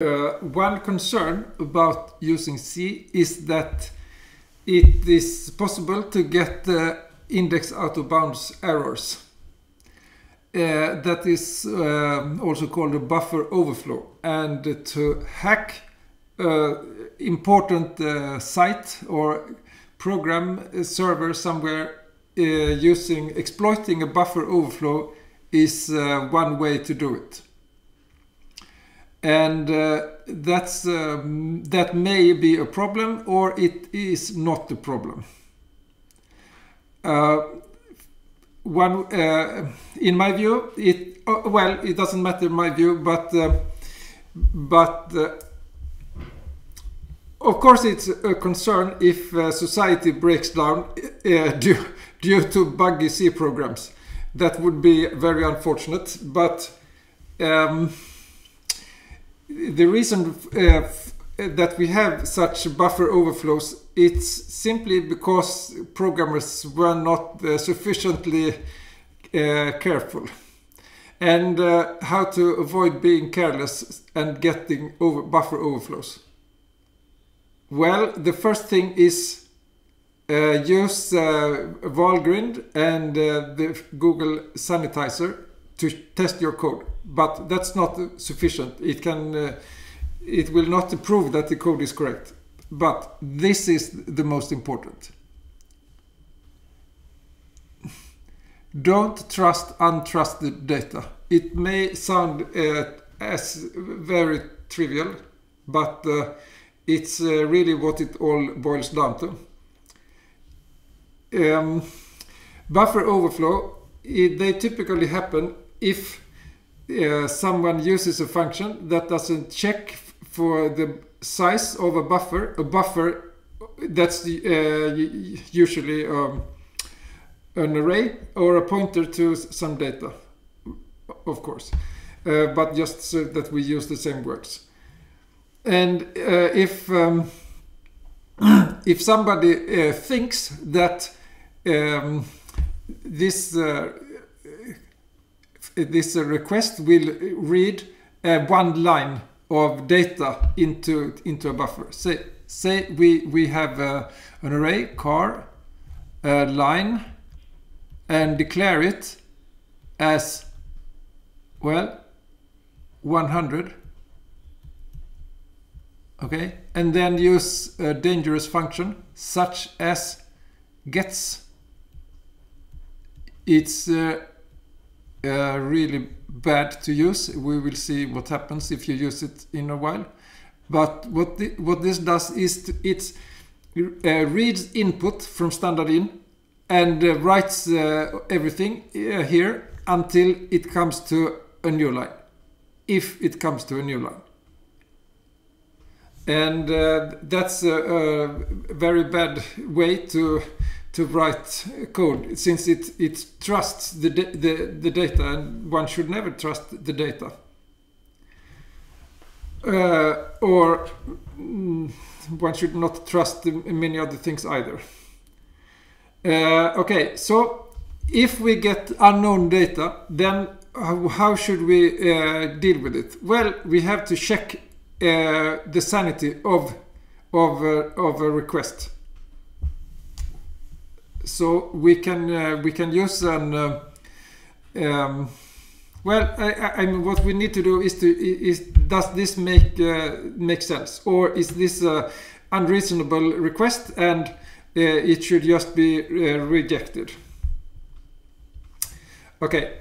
Uh, one concern about using C is that it is possible to get uh, index out of bounds errors. Uh, that is um, also called a buffer overflow. And to hack uh, important uh, site or program server somewhere uh, using exploiting a buffer overflow is one way to do it and uh, that's um, that may be a problem or it is not a problem. Uh, one, uh, in my view, it uh, well, it doesn't matter my view, but uh, but uh, of course it's a concern if society breaks down due due to buggy C programs. That would be very unfortunate, but. Um, the reason uh, that we have such buffer overflows it's simply because programmers were not uh, sufficiently uh, careful. And uh, how to avoid being careless and getting over buffer overflows. Well the first thing is uh, use uh, Valgrind and the Google Sanitizer to test your code but that's not sufficient. It can, uh, it will not prove that the code is correct. But this is the most important. Don't trust untrusted data. It may sound uh, as very trivial, but uh, it's uh, really what it all boils down to. Um, buffer overflow, it, they typically happen if uh, someone uses a function that doesn't check for the size of a buffer, a buffer that's uh, usually um, an array or a pointer to some data, of course, uh, but just so that we use the same words. And uh, if um, if somebody uh, thinks that um, this this request will read uh, one line of data into into a buffer. Say say we we have uh, an array char a line and declare it as well 100 okay? And then use a dangerous function such as gets. Its uh, really bad to use. We will see what happens if you use it in a while. But what the, what this does is it uh, reads input from standard in and uh, writes uh, everything uh, here until it comes to a new line. If it comes to a new line. And that's a, a very bad way to to write code since it, it trusts the, the, the data and one should never trust the data. Uh, or mm, one should not trust many other things either. Uh, okay, so if we get unknown data, then how, should we uh, deal with it? Well, we have to check uh, the sanity of of, uh, of a request so we can uh, we can use an uh, um, well I, I, mean what we need to do is to is does this make uh, make sense? Or is this a unreasonable request and uh, it should just be uh, rejected? Okay.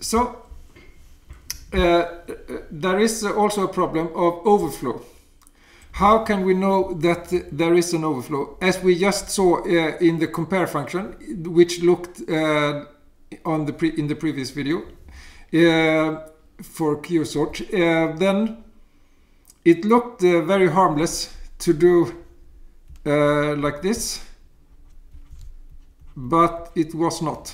So uh, there is also a problem of overflow how can we know that there is an overflow? As we just saw uh, in the compare function, which looked uh, on the in the previous video uh, for QSort, uh, then it looked uh, very harmless to do uh, like this, but it was not.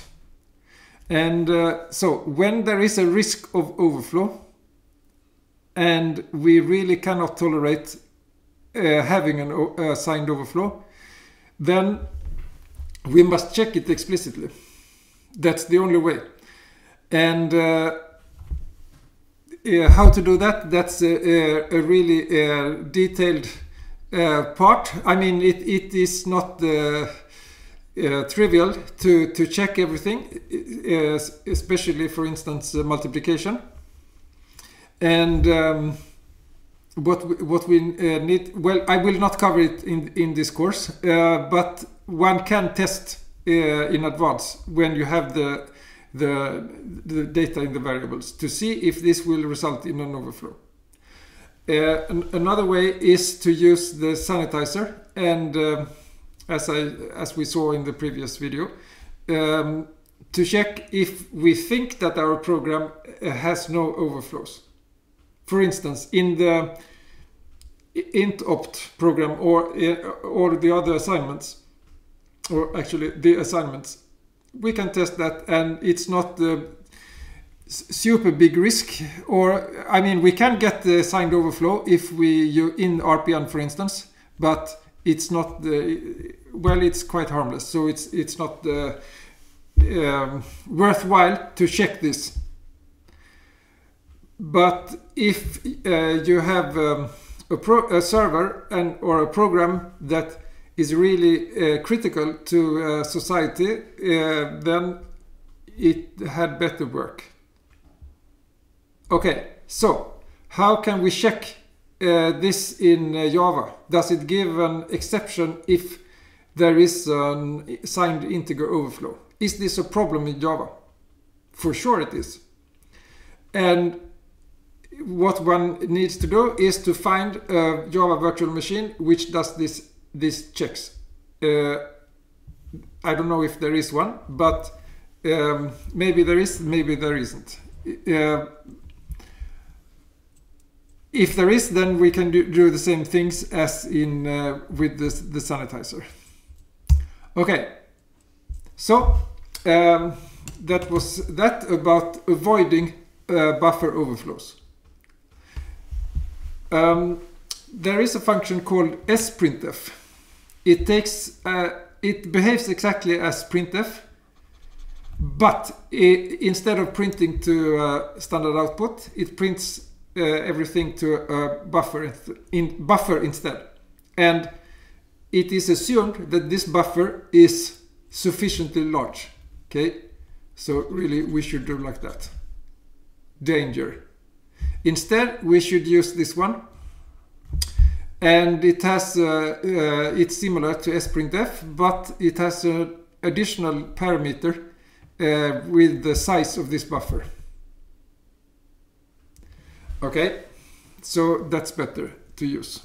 And so when there is a risk of overflow, and we really cannot tolerate having an uh, signed overflow, then we must check it explicitly. That's the only way. And uh, uh, how to do that, that's a, a, really uh, detailed part. I mean, it, it is not trivial to, to check everything, especially, for instance, multiplication. And um, what we, what we need, well, I will not cover it in, in this course, but one can test in advance when you have the the, the data in the variables to see if this will result in an overflow. Uh, another way is to use the sanitizer and uh, as, I, as we saw in the previous video um, to check if we think that our program uh, has no overflows. For instance, in the int-opt program or, uh, or the other assignments, or actually the assignments, we can test that and it's not the super big risk or I mean we can get the signed overflow if we in RPN for instance but it's not the well it's quite harmless. So it's it's not the um, worthwhile to check this but if uh, you have um, a, pro a server and or a program that is really uh, critical to uh, society, then it had better work. Okay, so how can we check uh, this in uh, Java? Does it give an exception if there is a signed integer overflow? Is this a problem in Java? For sure it is. And what one needs to do is to find a Java virtual machine which does this these checks. Uh, I don't know if there is one, but um, maybe there is, maybe there isn't. Uh, if there is, then we can do, do the same things as in uh, with the, the sanitizer. Okay, so um, that was that about avoiding uh, buffer overflows. Um, there is a function called sprintf it takes uh, it behaves exactly as printf but it, instead of printing to uh, standard output it prints uh, everything to a buffer in buffer instead. And it is assumed that this buffer is sufficiently large. Okay? So really we should do like that. Danger instead we should use this one. And it has uh, uh, it's similar to sprintf but it has an additional parameter uh, with the size of this buffer. Okay? So that's better to use